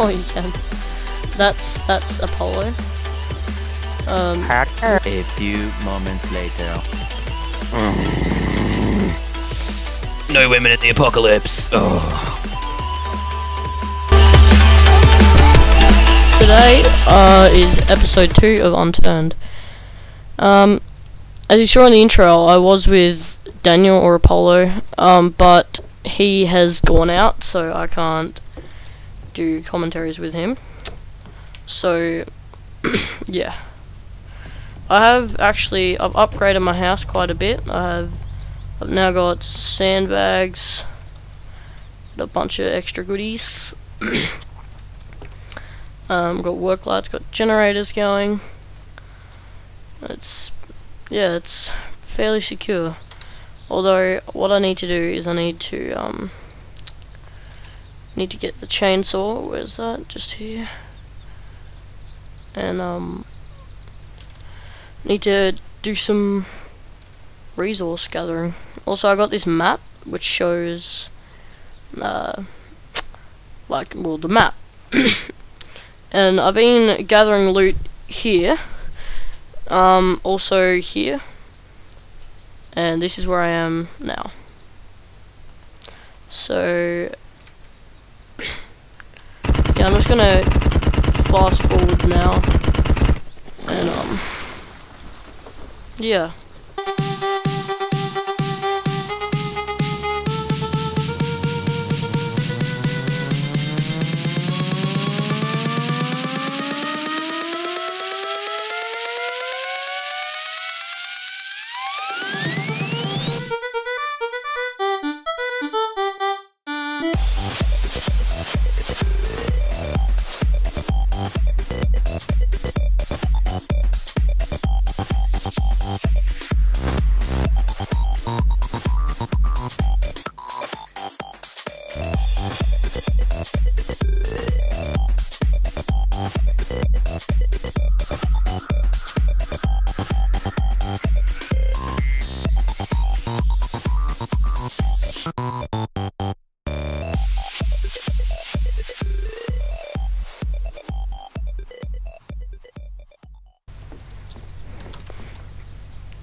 Oh, you can. That's that's Apollo. Um, A few moments later. No women in the apocalypse. Oh. today uh, is episode two of Unturned. Um, as you saw in the intro, I was with Daniel or Apollo, um, but he has gone out, so I can't do commentaries with him. So, yeah. I have actually, I've upgraded my house quite a bit. I have, I've now got sandbags, a bunch of extra goodies. um, got work lights, got generators going. It's, yeah, it's fairly secure. Although, what I need to do is I need to, um, need to get the chainsaw. Where's that? Just here. And, um, need to do some resource gathering. Also, I got this map which shows, uh, like, well, the map. and I've been gathering loot here. Um, also here. And this is where I am now. So, yeah, I'm just gonna fast forward now. And, um, yeah.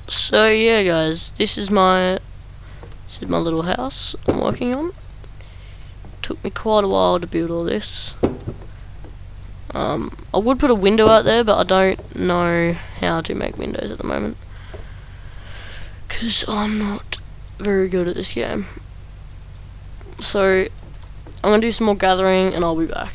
So yeah guys, this is my this is my little house I'm working on. Took me quite a while to build all this. Um, I would put a window out there, but I don't know how to make windows at the moment. Because I'm not very good at this game. So, I'm going to do some more gathering and I'll be back.